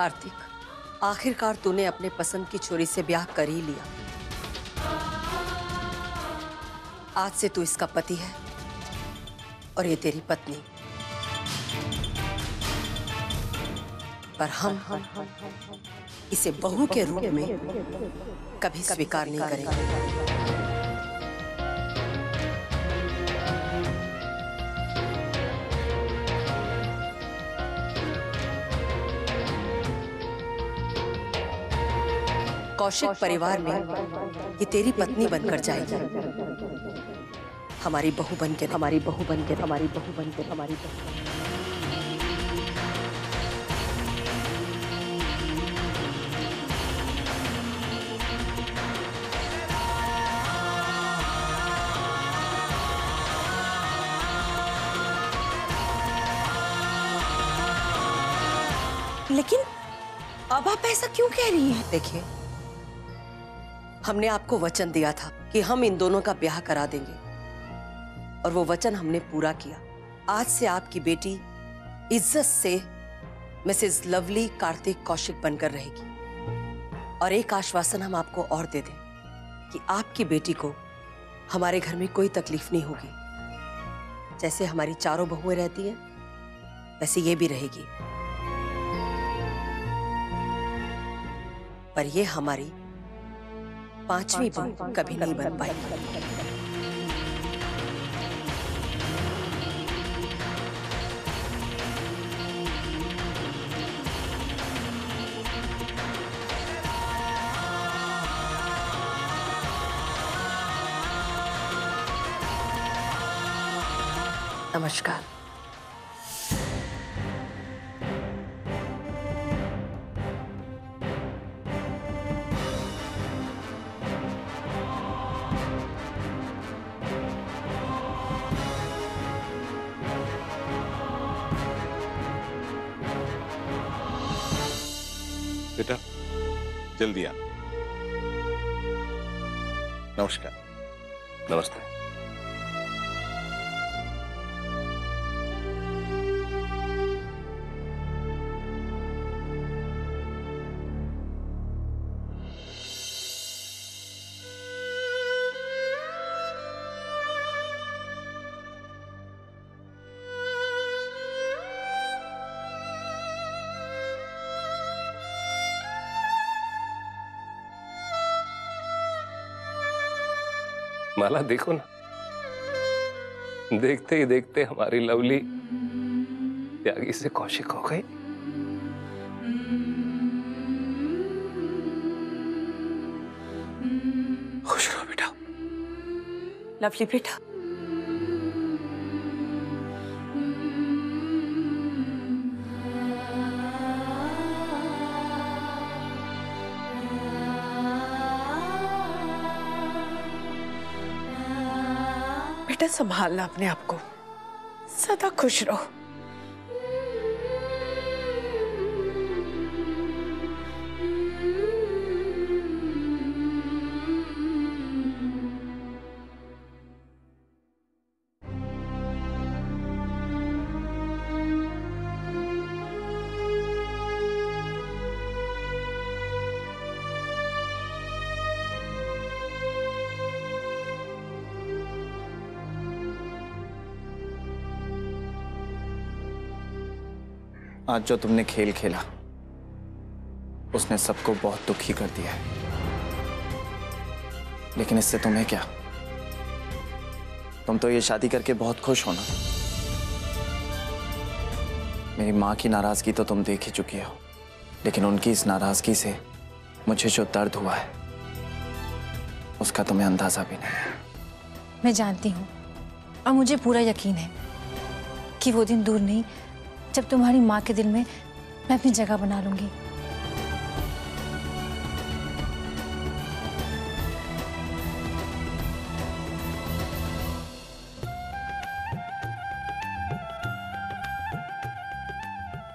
कार्तिक, आखिरकार तूने अपने पसंद की छोरी से ब्याह कर ही लिया। आज से तू इसका पति है और ये तेरी पत्नी। पर हम हम इसे बहू के रूप में कभी स्वीकार नहीं करेंगे। कौशिक परिवार में ये तेरी पत्नी बनकर जाएगी हमारी बहू बन के हमारी बहू बन के हमारी बहू बन के हमारी बहू लेकिन अब आप ऐसा क्यों कह रही हैं? देखिए हमने आपको वचन दिया था कि हम इन दोनों का ब्याह करा देंगे। और वो वचन हमने पूरा किया। आज से आपकी बेटी इज़्ज़त से मिसेस लवली कार्तिक कौशिक बनकर रहेगी। और एक आश्वासन हम आपको और दे दें कि आपकी बेटी को हमारे घर में कोई तकलीफ़ नहीं होगी। जैसे हमारी चारों बहुएँ रहती हैं, वैसे ये भी रहेगी। पर ये हमारी पांचवी बहू कभी नहीं बन पाएगी नमस्कार। नमस्कार। नमस्ते। माला देखो ना। देखते ही देखते हमारी लवली त्यागी से कौशिक हो गई। खुश रहो बेटा। लवली बेटा। संभालना अपने आप को। सदा खुश रहो। आज जो तुमने खेल खेला, उसने सबको बहुत दुखी कर दिया है। लेकिन इससे तुम्हें क्या? तुम तो ये शादी करके बहुत खुश हो ना? मेरी माँ की नाराज़गी तो तुम देख ही चुकी हो, लेकिन उनकी इस नाराज़गी से मुझे जो दर्द हुआ है, उसका तुम्हें अंदाज़ा भी नहीं। है मैं जानती हूँ, और मुझे पूरा यकीन है कि वो दिन दूर नहीं जब तुम्हारी माँ के दिल में मैं अपनी जगह बना लूँगी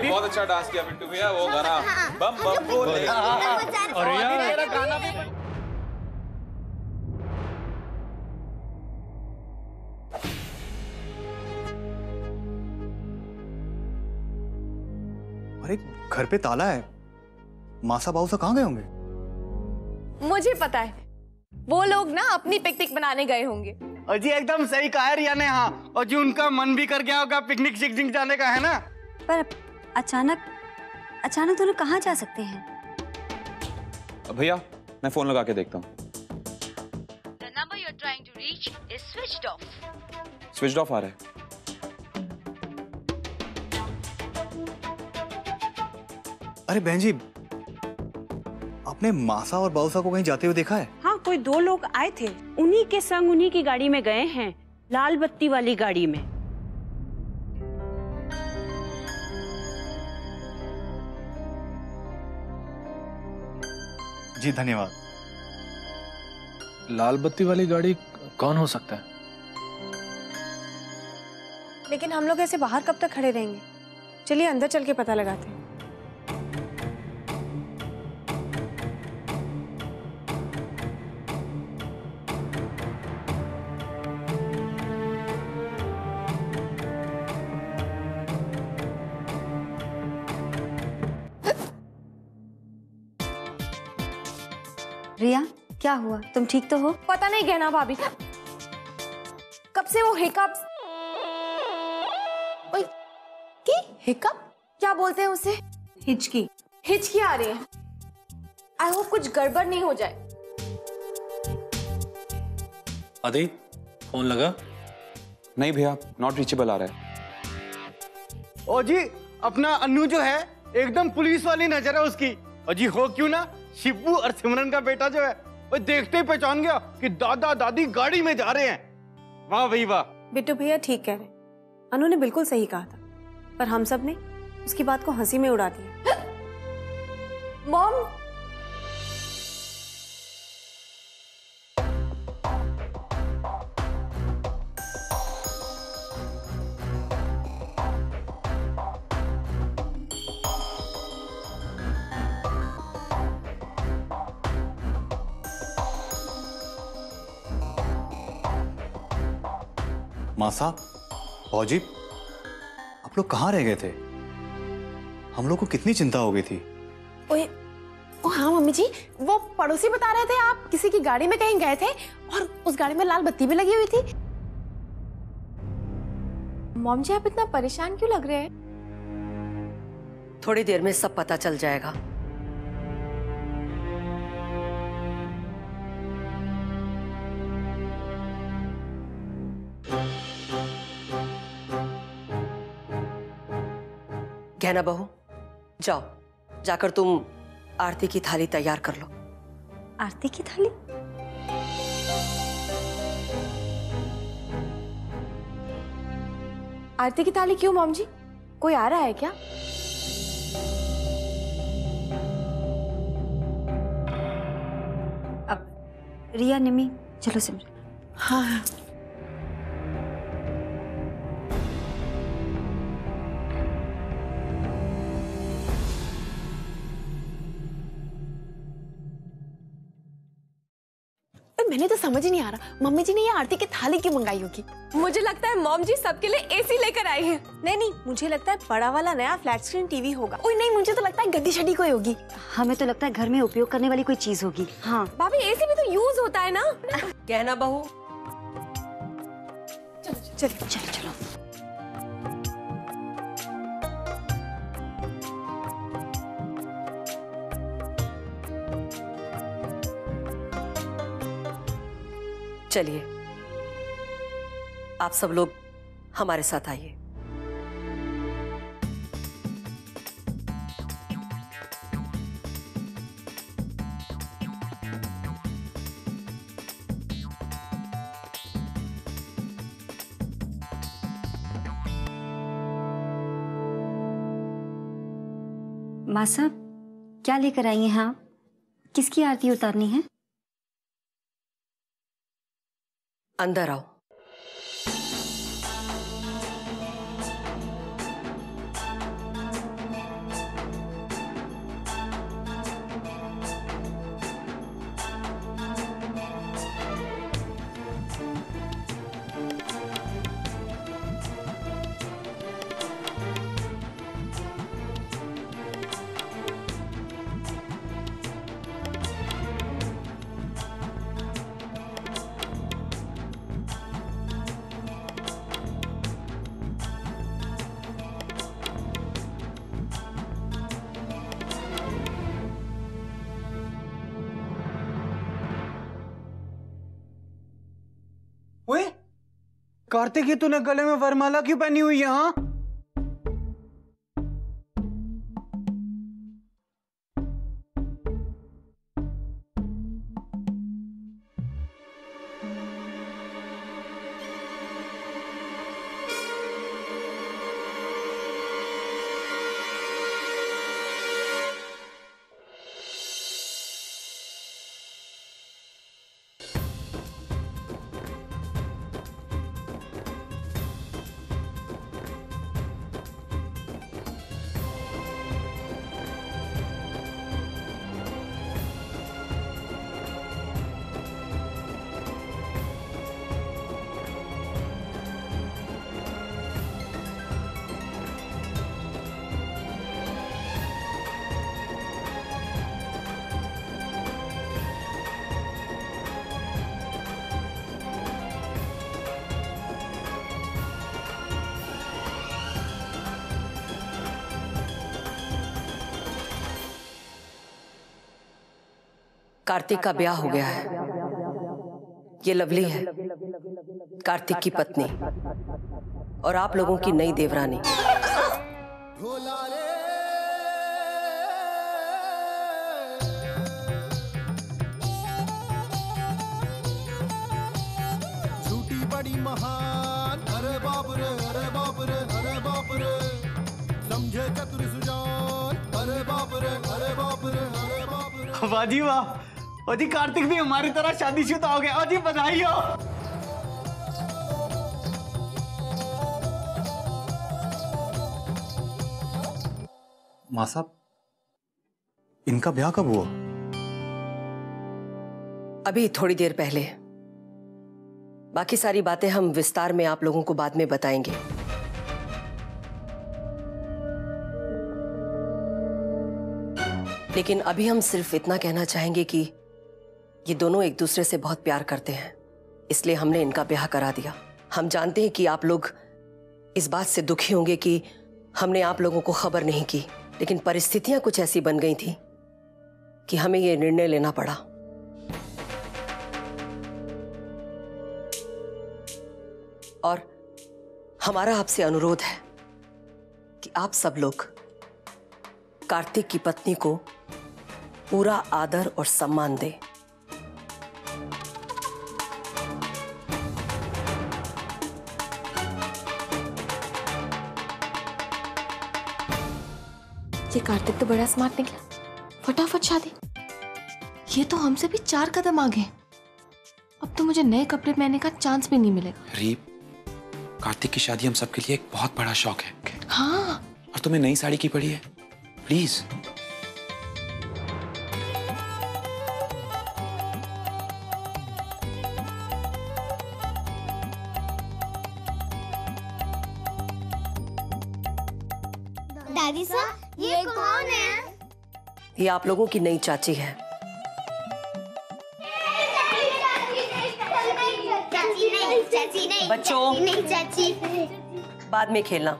बहुत अच्छा डांस किया बिट्टू भैया वो गाना बम बम बोले और यार अरे घर पे ताला है। मासा बाऊसा कहाँ गए होंगे? मुझे पता है। वो लोग ना अपनी पिकनिक बनाने गए होंगे। और जी एकदम सही कहा है रिया ने हाँ। और जी उनका मन भी कर गया होगा पिकनिक शिकनिक जाने का है ना? पर अचानक अचानक दोनों कहाँ जा सकते हैं? भैया मैं फ़ोन लगा के देखता हूँ। The number you're trying to reach is switched off. Switch off आ रहा है। अरे बहन जी आपने मासा और बाउसा को कहीं जाते हुए देखा है? हाँ कोई दो लोग आए थे। उन्हीं के संग उन्हीं की गाड़ी में गए हैं लाल बत्ती वाली गाड़ी में। जी धन्यवाद। लाल बत्ती वाली गाड़ी कौन हो सकता है? लेकिन हम लोग ऐसे बाहर कब तक खड़े रहेंगे? चलिए अंदर चल के पता लगाते हैं। रिया क्या हुआ? तुम ठीक तो हो? पता नहीं कहना भाभी। कब से वो हिकअप की हिकअप क्या बोलते हैं उसे? हिचकी। हिचकी आ रही है। आई होप कुछ गड़बड़ नहीं हो जाए। आदि फ़ोन लगा? नहीं भैया नॉट रीचेबल आ रहा है। और जी अपना अन्नू जो है एकदम पुलिस वाली नज़र है उसकी। और जी हो क्यों ना? शिबू और सिमरन का बेटा जो है वो देखते ही पहचान गया कि दादा दादी गाड़ी में जा रहे हैं। वाह भाई वाह। बिट्टू भैया ठीक कह रहे हैं। अनु ने बिल्कुल सही कहा था पर हम सबने उसकी बात को हँसी में उड़ा दिया। मॉम मासा फौजी आप लोग कहाँ रह गए थे? हम लोग को कितनी चिंता हो गई थी। ओए ओ हाँ मम्मी जी वो पड़ोसी बता रहे थे आप किसी की गाड़ी में कहीं गए थे और उस गाड़ी में लाल बत्ती भी लगी हुई थी। मॉम जी आप इतना परेशान क्यों लग रहे हैं? थोड़ी देर में सब पता चल जाएगा। गहना बहू जाओ जाकर तुम आरती की थाली तैयार कर लो। आरती की थाली? आरती की थाली क्यों मॉम जी कोई आ रहा है क्या? अब रिया निमी चलो सिमरन। हाँ। मैंने तो समझ ही नहीं आ रहा। मम्मी जी ने ये आरती की थाली क्यों मंगाई होगी? मुझे लगता है मॉम जी सबके लिए एसी लेकर आई हैं। नहीं नहीं मुझे लगता है बड़ा वाला नया फ्लैट स्क्रीन टीवी होगा। ओए नहीं मुझे तो लगता है गड्डी शड्डी कोई होगी। हमें तो लगता है घर में उपयोग करने वाली कोई चीज़ होगी। हाँ। भाभी एसी भी तो यूज़ होता है ना? कहना बहू। चलो चलो चलो। चलिए। आप सब लोग हमारे साथ आइए। माँ साहब, क्या लेकर आई हैं आप? किसकी आरती उतारनी है? अंदर आओ। कार्तिक ये तूने गले में वरमाला क्यों पहनी हुई है हाँ? कार्तिक का ब्याह हो गया है। ये लवली है कार्तिक की पत्नी और आप लोगों की नई देवरानी। झूठी बड़ी महान अरे बाप रे अरे बाप रे अरे बाप रे। समझे चतुर सुजान अरे बाप रे अरे बाप रे अरे बाप रे। वाह जी वाह। और जी कार्तिक भी हमारी तरह शादीशुदा हो गया और जी बधाई हो माँ साहब इनका ब्याह कब हुआ? अभी थोड़ी देर पहले। बाकी सारी बातें हम विस्तार में आप लोगों को बाद में बताएँगे। लेकिन अभी हम सिर्फ़ इतना कहना चाहेंगे कि ये दोनों एक दूसरे से बहुत प्यार करते हैं। इसलिए हमने इनका ब्याह करा दिया। हम जानते हैं कि आप लोग इस बात से दुखी होंगे कि हमने आप लोगों को खबर नहीं की, लेकिन परिस्थितियाँ कुछ ऐसी बन गई थी कि हमें ये निर्णय लेना पड़ा। और हमारा आपसे अनुरोध है कि आप सब लोग कार्तिक की पत्नी को पूरा आदर और सम्मान दें। ये कार्तिक तो बड़ा स्मार्ट निकला। फटाफट शादी। ये तो हमसे भी चार कदम आगे हैं। अब तो मुझे नए कपड़े पहनने का चांस भी नहीं मिलेगा। रीप कार्तिक की शादी हम सबके लिए एक बहुत बड़ा शौक है। हाँ। और तुम्हें नई साड़ी की पड़ी है। प्लीज़ दादी साहब ये कौन है? ये आप लोगों की नई चाची है। बच्चों। बाद में खेलना।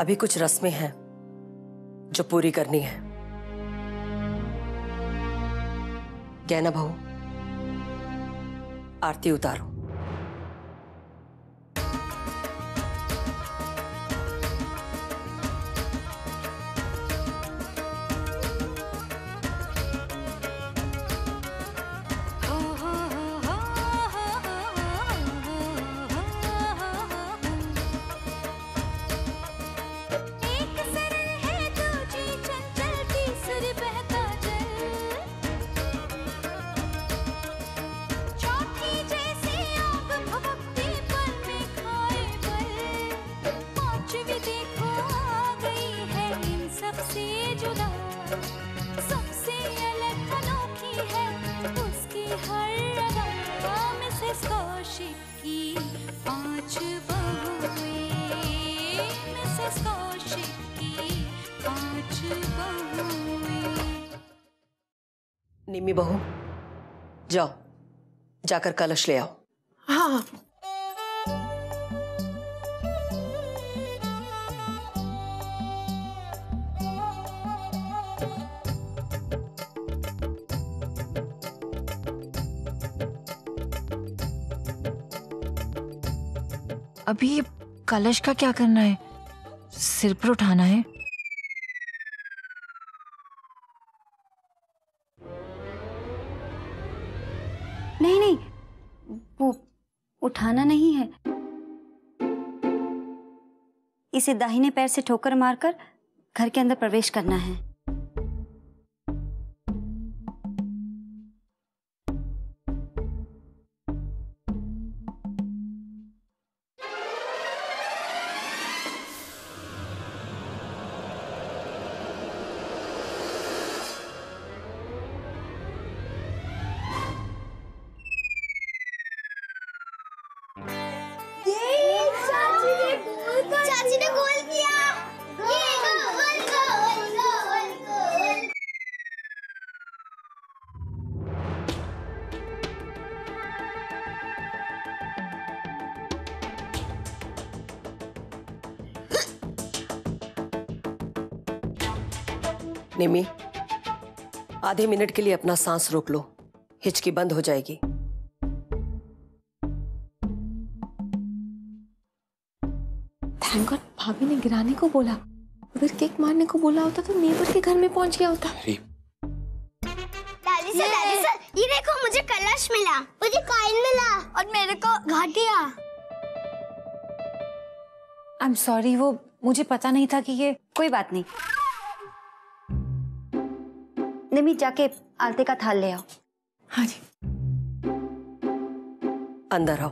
अभी कुछ रस्में हैं जो पूरी करनी है। गहना बहू आरती उतारो। निम्मी बहू। जाओ, जाकर कलश ले आओ। हाँ। अभी कलश का क्या करना है? सिर पर उठाना है? इसे दाहिने पैर से ठोकर मारकर घर के अंदर प्रवेश करना है। निमी आधे मिनट के लिए अपना सांस रोक लो। हिचकी बंद हो जाएगी। थैंक गॉड भाभी ने गिराने को बोला। अगर केक मारने को बोला होता तो नेबर के घर में पहुँच गया होता। दादी सर दादी सर ये देखो मुझे कलश मिला। मुझे कॉइन मिला और मेरे को घाटिया। आई एम सॉरी वो मुझे पता नहीं था कि ये कोई बात नहीं। निमी जाके आलते का थाल ले आओ। हाँ जी। अंदर आओ।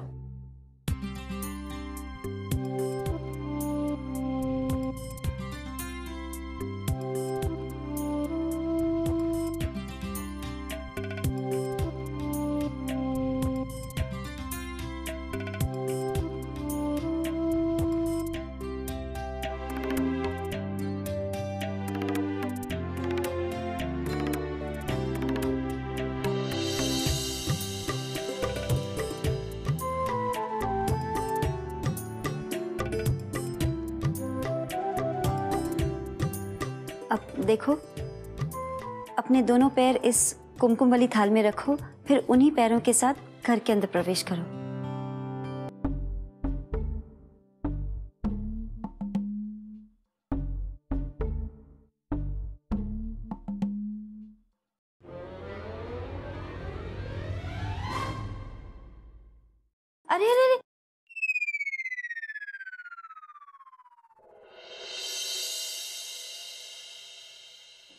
देखो। अपने दोनों पैर इस कुमकुम वाली थाल में रखो, फिर उन्हीं पैरों के साथ घर के अंदर प्रवेश करो।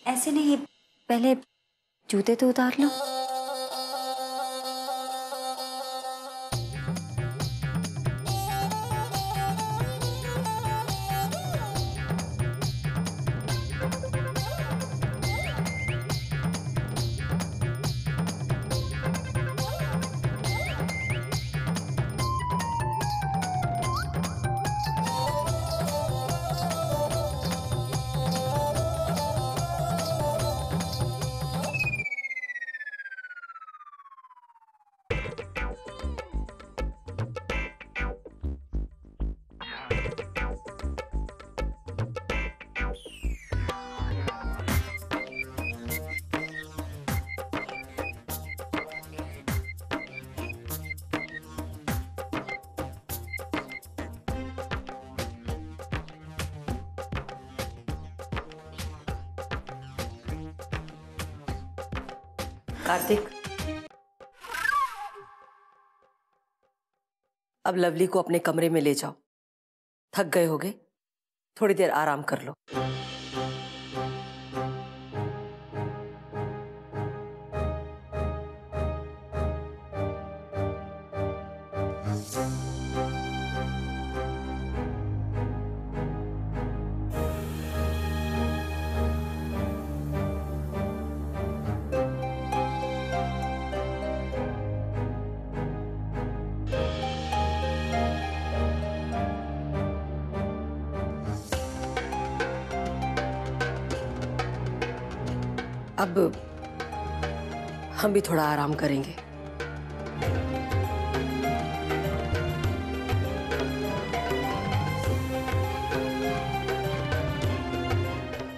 ऐसे नहीं पहले जूते तो उतार लो। कार्तिक। अब लवली को अपने कमरे में ले जाओ। थक गए होगे? थोड़ी देर आराम कर लो। अब हम भी थोड़ा आराम करेंगे।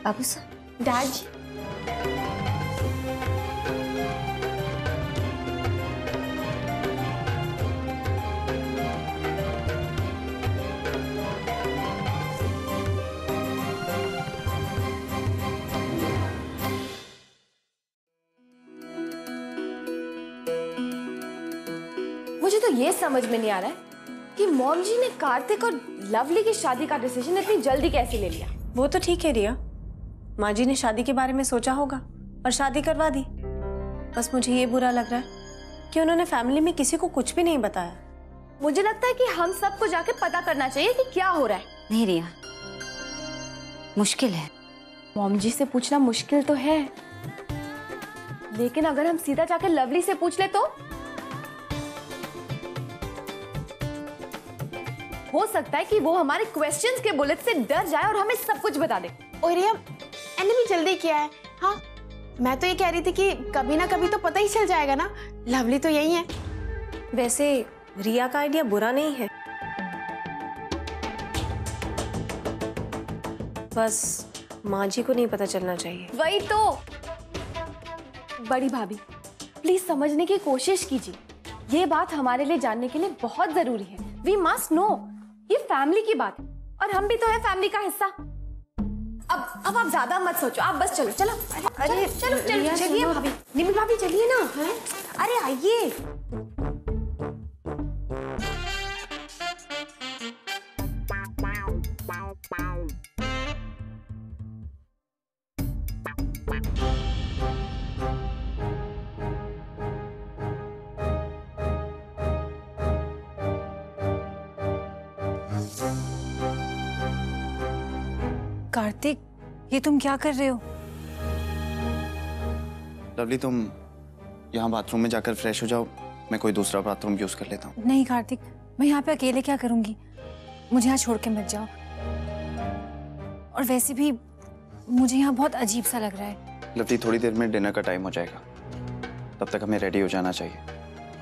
बाबू साहब डैड जी। तो ये समझ में नहीं आ रहा है कि मॉम जी ने कार्तिक और लवली की शादी का डिसीज़न इतनी जल्दी कैसे ले लिया? वो तो ठीक है रिया। माँ जी ने शादी के बारे में सोचा होगा और शादी करवा दी। बस मुझे ये बुरा लग रहा है कि उन्होंने फैमिली में किसी को कुछ भी नहीं बताया। मुझे लगता है कि हम सबको जाके पता करना चाहिए कि क्या हो रहा है। नहीं रिया मुश्किल है। मॉम जी से पूछना मुश्किल तो है। लेकिन अगर हम सीधा जाके लवली से पूछ ले तो? हो सकता है कि वो हमारे क्वेश्चंस के बुलेट से डर जाए और हमें सब कुछ बता दे। और रिया एने जल्दी किया है। हाँ मैं तो ये कह रही थी कि कभी ना कभी तो पता ही चल जाएगा ना। लवली तो यही है। वैसे रिया का आइडिया बुरा नहीं है। बस माँ जी को नहीं पता चलना चाहिए। वही तो। बड़ी भाभी प्लीज़ समझने की कोशिश कीजिए। ये बात हमारे लिए जानने के लिए बहुत ज़रूरी है। वी मस्ट नो ये फैमिली की बात है और हम भी तो है फैमिली का हिस्सा। अब अब आप ज़्यादा मत सोचो आप बस चलो चलो। अरे चलो चलो चलिए भाभी। निमी भाभी चलिए ना। अरे आइए। कार्तिक ये तुम क्या कर रहे हो? लवली तुम यहाँ बाथरूम में जाकर फ्रेश हो जाओ। मैं कोई दूसरा बाथरूम यूज़ कर लेता हूँ। नहीं कार्तिक मैं यहाँ पे अकेले क्या करूँगी? मुझे यहाँ छोड़ के मत जाओ। और वैसे भी मुझे यहाँ बहुत अजीब सा लग रहा है। लवली थोड़ी देर में डिनर का टाइम हो जाएगा। तब तक हमें रेडी हो जाना चाहिए।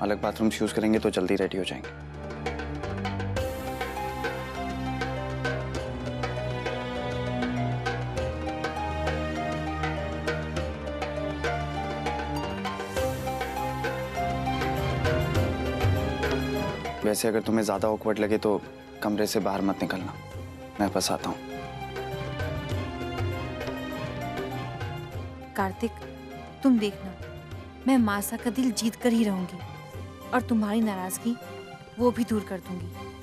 अलग बाथरूम यूज़ करेंगे तो जल्दी रेडी हो जाएँगे। वैसे अगर तुम्हें ज़्यादा ऑकवर्ड लगे तो कमरे से बाहर मत निकलना। मैं बस आता हूँ। कार्तिक, तुम देखना। मैं मासा का दिल जीत कर ही रहूँगी। और तुम्हारी नाराज़गी, वो भी दूर कर दूँगी।